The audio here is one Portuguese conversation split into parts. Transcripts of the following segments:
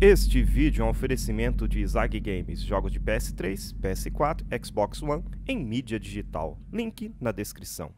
Este vídeo é um oferecimento de Zag Games, jogos de PS3, PS4, Xbox One em mídia digital. Link na descrição.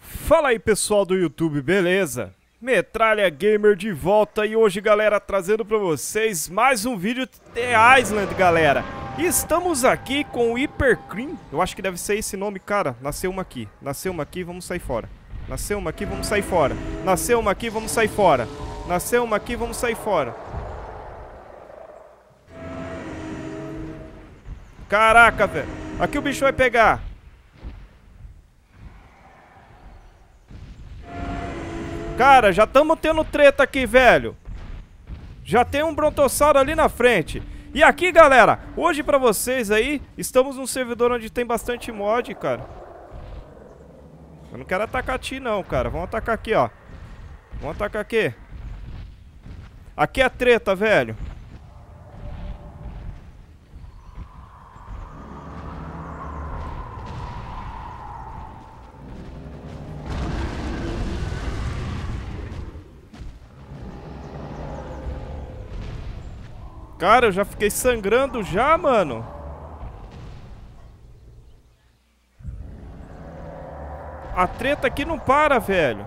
Fala aí pessoal do YouTube, beleza? Metralha Gamer de volta e hoje galera trazendo pra vocês mais um vídeo de Island galera e estamos aqui com o Hypercream, eu acho que deve ser esse nome, cara, nasceu uma aqui, nasceu uma aqui, vamos sair fora. Nasceu uma aqui, vamos sair fora. Nasceu uma aqui, vamos sair fora. Nasceu uma aqui, vamos sair fora. Caraca, velho. Aqui o bicho vai pegar. Cara, já estamos tendo treta aqui, velho. Já tem um brontossauro ali na frente. E aqui, galera, hoje pra vocês aí, estamos num servidor onde tem bastante mod, cara. Eu não quero atacar ti não, cara. Vamos atacar aqui, ó. Vamos atacar aqui. Aqui é treta, velho. Cara, eu já fiquei sangrando já, mano. A treta aqui não para, velho.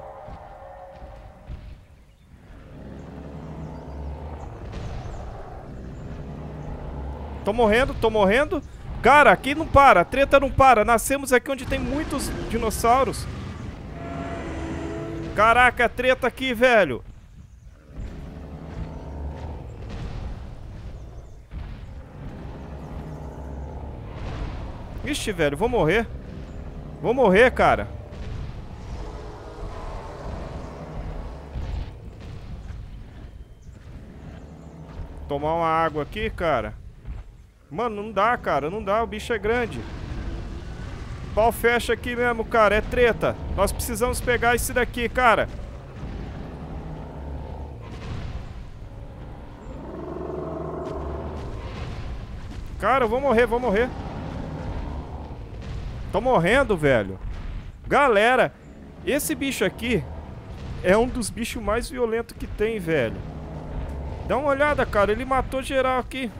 Tô morrendo, tô morrendo. Cara, aqui não para, a treta não para. Nascemos aqui onde tem muitos dinossauros. Caraca, treta aqui, velho. Ixi, velho, vou morrer. Vou morrer, cara. Tomar uma água aqui, cara. Mano, não dá, cara. Não dá, o bicho é grande. Pau fecha aqui mesmo, cara. É treta. Nós precisamos pegar esse daqui, cara. Cara, eu vou morrer, vou morrer. Tô morrendo, velho. Galera, esse bicho aqui é um dos bichos mais violentos que tem, velho. Dá uma olhada, cara. Ele matou geral aqui.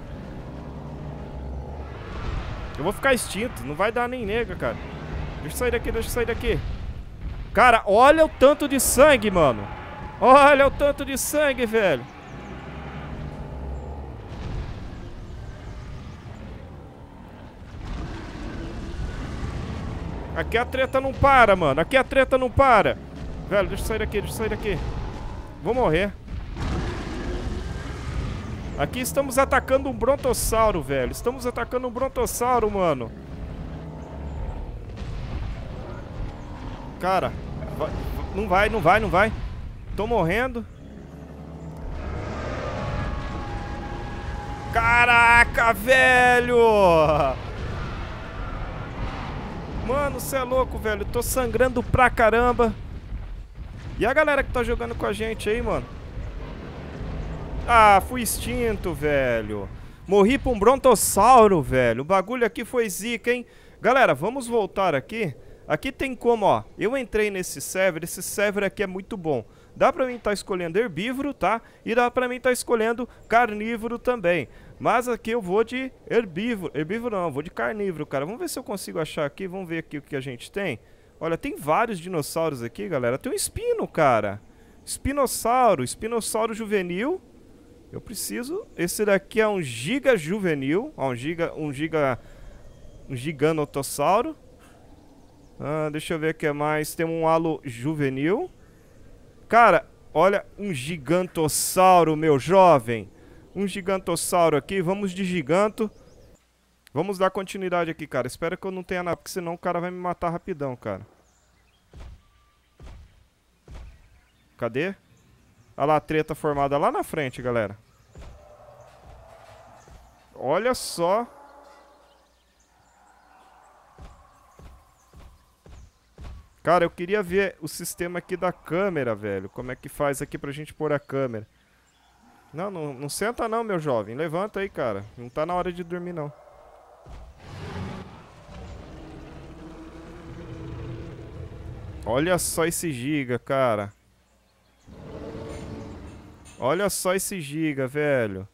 Eu vou ficar extinto. Não vai dar nem nega, cara. Deixa eu sair daqui, deixa eu sair daqui. Cara, olha o tanto de sangue, mano. Olha o tanto de sangue, velho. Aqui a treta não para, mano. Aqui a treta não para. Velho, deixa eu sair daqui, deixa eu sair daqui. Vou morrer. Aqui estamos atacando um brontossauro, velho. Estamos atacando um brontossauro, mano. Cara, vai, não vai, não vai, não vai. Tô morrendo. Caraca, velho! Mano, você é louco, velho. Tô sangrando pra caramba. E a galera que tá jogando com a gente aí, mano? Ah, fui extinto, velho. Morri pra um brontossauro, velho. O bagulho aqui foi zica, hein? Galera, vamos voltar aqui. Aqui tem como, ó. Eu entrei nesse server. Esse server aqui é muito bom. Dá pra mim estar tá escolhendo herbívoro, tá? E dá pra mim estar tá escolhendo carnívoro também. Mas aqui eu vou de herbívoro. Herbívoro não, vou de carnívoro, cara. Vamos ver se eu consigo achar aqui. Vamos ver aqui o que a gente tem. Olha, tem vários dinossauros aqui, galera. Tem um espino, cara. Espinossauro. Espinossauro juvenil. Eu preciso... Esse daqui é um giga juvenil. Ó, um giga... Um giga... Um giganotossauro. Ah, deixa eu ver o que é mais. Tem um halo juvenil. Cara, olha um gigantossauro, meu jovem. Um gigantossauro aqui. Vamos de giganto. Vamos dar continuidade aqui, cara. Espero que eu não tenha nada, porque senão o cara vai me matar rapidão, cara. Cadê? Olha lá a treta formada lá na frente, galera. Olha só Cara, eu queria ver o sistema aqui da câmera, velho. Como é que faz aqui pra gente pôr a câmera. Não, não, não senta não, meu jovem. Levanta aí, cara. Não tá na hora de dormir, não. Olha só esse giga, cara. Olha só esse giga, velho.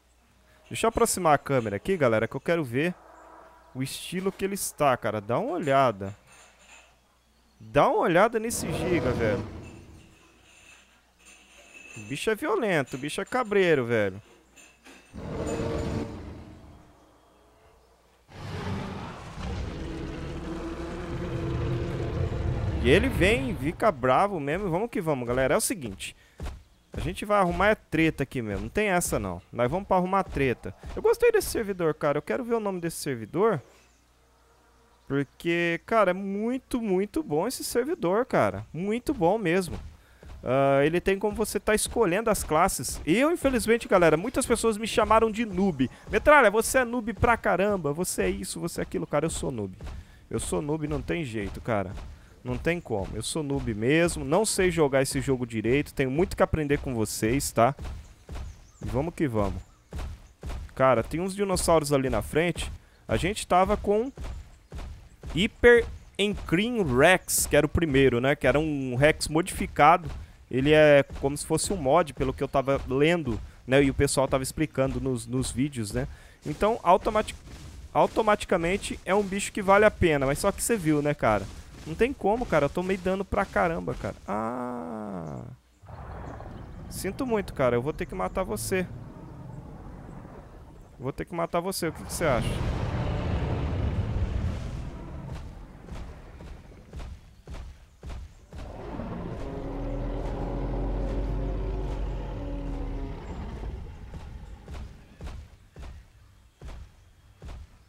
Deixa eu aproximar a câmera aqui, galera, que eu quero ver o estilo que ele está, cara. Dá uma olhada. Dá uma olhada nesse giga, velho. O bicho é violento, o bicho é cabreiro, velho. E ele vem, fica bravo mesmo. Vamos que vamos, galera. É o seguinte. A gente vai arrumar é treta aqui mesmo. Não tem essa, não. Nós vamos pra arrumar treta. Eu gostei desse servidor, cara. Eu quero ver o nome desse servidor. Porque, cara, é muito, muito bom esse servidor, cara. Muito bom mesmo. Uh, ele tem como você tá escolhendo as classes. Eu, infelizmente, galera, muitas pessoas me chamaram de noob. Metralha, você é noob pra caramba. Você é isso, você é aquilo. Cara, eu sou noob. Eu sou noob, não tem jeito, cara. Não tem como. Eu sou noob mesmo, não sei jogar esse jogo direito, tenho muito que aprender com vocês, tá? E vamos que vamos. Cara, tem uns dinossauros ali na frente. A gente tava com Hyper Encrim Rex, que era o primeiro, né? Que era um Rex modificado. Ele é como se fosse um mod, pelo que eu tava lendo, né? E o pessoal tava explicando nos, nos vídeos, né? Então, automatic automaticamente é um bicho que vale a pena. Mas só que você viu, né, cara? Não tem como, cara. Eu tomei dano pra caramba, cara. Ah. Sinto muito, cara. Eu vou ter que matar você. Vou ter que matar você. O que, que você acha?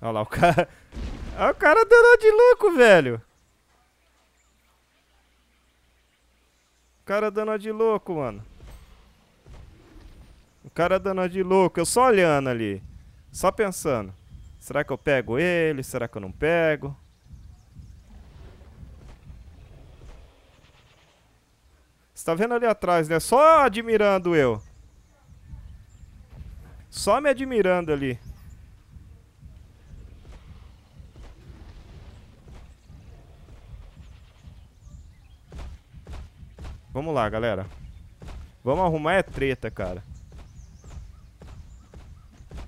Olha lá, o cara... Olha o cara dando de louco, velho. cara dando de louco, mano. O cara dando de louco. Eu só olhando ali. Só pensando. Será que eu pego ele? Será que eu não pego? Você tá vendo ali atrás, né? Só admirando eu. Só me admirando ali. Vamos lá, galera. Vamos arrumar é treta, cara.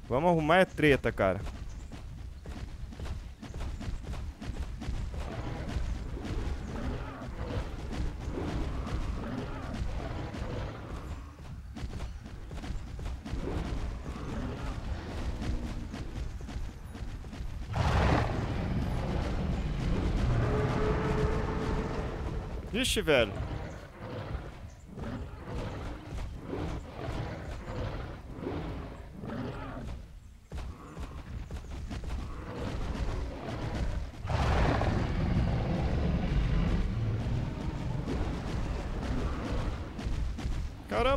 Vamos arrumar é treta, cara. Vixe, velho.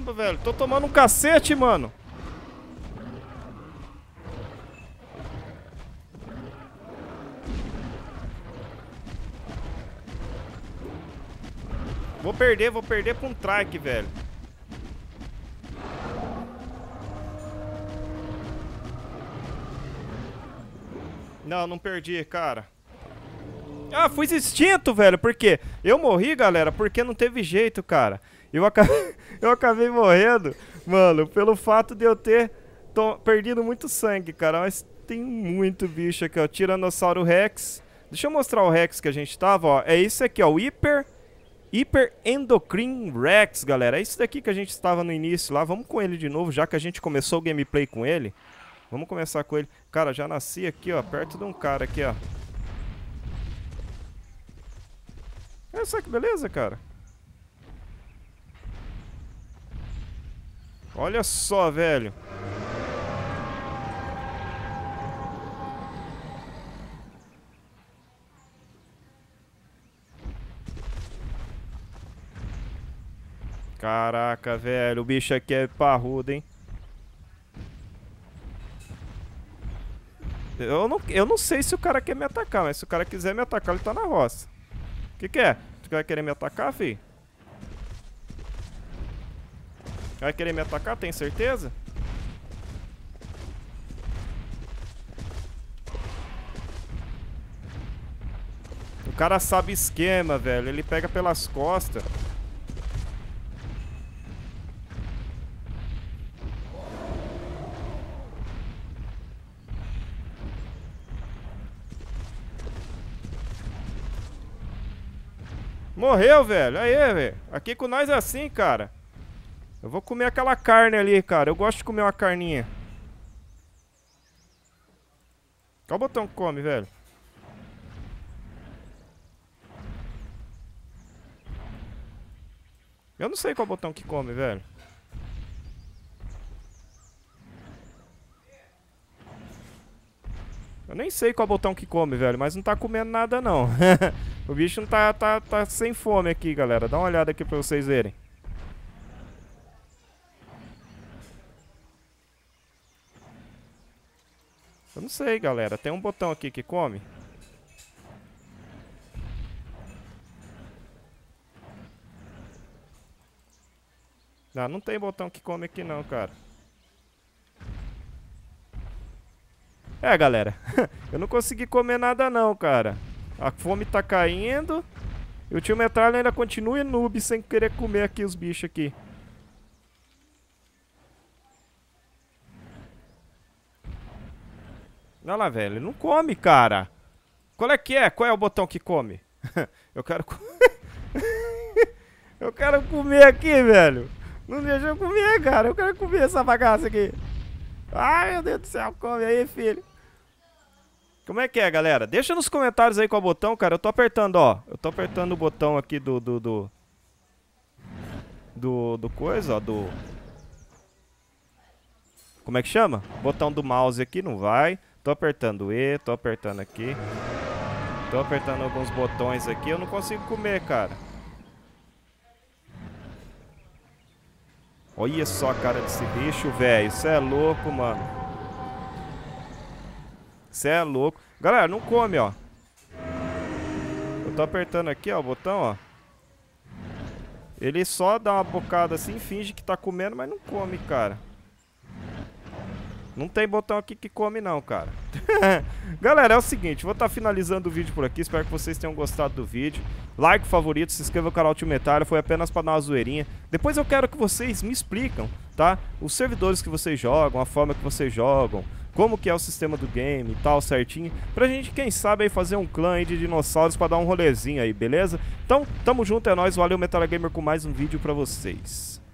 Caramba, velho. Tô tomando um cacete, mano. Vou perder, vou perder pra um trike, velho. Não, não perdi, cara. Ah, fui extinto, velho. Por quê? Eu morri, galera, porque não teve jeito, cara. Eu acabei, eu acabei morrendo, mano, pelo fato de eu ter perdido muito sangue, cara. Mas tem muito bicho aqui, ó. Tiranossauro Rex. Deixa eu mostrar o Rex que a gente tava, ó. É isso aqui, ó. O Hyper... Hyper Endocrine Rex, galera. É isso daqui que a gente estava no início lá. Vamos com ele de novo, já que a gente começou o gameplay com ele. Vamos começar com ele. Cara, já nasci aqui, ó, perto de um cara aqui, ó. Olha só que beleza, cara. Olha só, velho. Caraca, velho. O bicho aqui é parrudo, hein? Eu não, eu não sei se o cara quer me atacar, mas se o cara quiser me atacar, ele tá na roça. Que, que é? Tu vai querer me atacar, filho? Vai querer me atacar, tem certeza? O cara sabe esquema, velho. Ele pega pelas costas. Morreu, velho. Aí, velho. Aqui com nós é assim, cara. Eu vou comer aquela carne ali, cara. Eu gosto de comer uma carninha. Qual botão que come, velho? Eu não sei qual botão que come, velho. Eu nem sei qual botão que come, velho, mas não tá comendo nada, não. o bicho não tá, tá, tá sem fome aqui, galera. Dá uma olhada aqui pra vocês verem. Eu não sei, galera. Tem um botão aqui que come. Não, não tem botão que come aqui não, cara. É, galera. eu não consegui comer nada não, cara. A fome tá caindo. E o tio Metralha ainda continua noob sem querer comer aqui os bichos aqui. Olha lá, velho. Não come, cara. Qual é que é? Qual é o botão que come? eu quero comer. eu quero comer aqui, velho. Não deixa eu comer, cara. Eu quero comer essa bagaça aqui. Ai, meu Deus do céu. Come aí, filho. Como é que é, galera? Deixa nos comentários aí qual botão, cara. Eu tô apertando, ó. Eu tô apertando o botão aqui do... Do, do, do, do coisa, ó. Do... Como é que chama? Botão do mouse aqui, não vai. Tô apertando E, tô apertando aqui. Tô apertando alguns botões aqui. Eu não consigo comer, cara. Olha só a cara desse bicho, velho. Isso é louco, mano. Isso é louco. Galera, não come, ó. Eu tô apertando aqui, ó, o botão, ó. Ele só dá uma bocada assim, finge que tá comendo, mas não come, cara. Não tem botão aqui que come não, cara. Galera, é o seguinte, vou estar tá finalizando o vídeo por aqui. Espero que vocês tenham gostado do vídeo. Like, favorito, se inscreva no canal Metalha. Foi apenas para dar uma zoeirinha. Depois eu quero que vocês me explicam, tá? Os servidores que vocês jogam, a forma que vocês jogam, como que é o sistema do game e tal, certinho. Pra gente, quem sabe, aí fazer um clã aí de dinossauros pra dar um rolezinho aí, beleza? Então, tamo junto, é nóis. Valeu, Metal Gamer, com mais um vídeo pra vocês.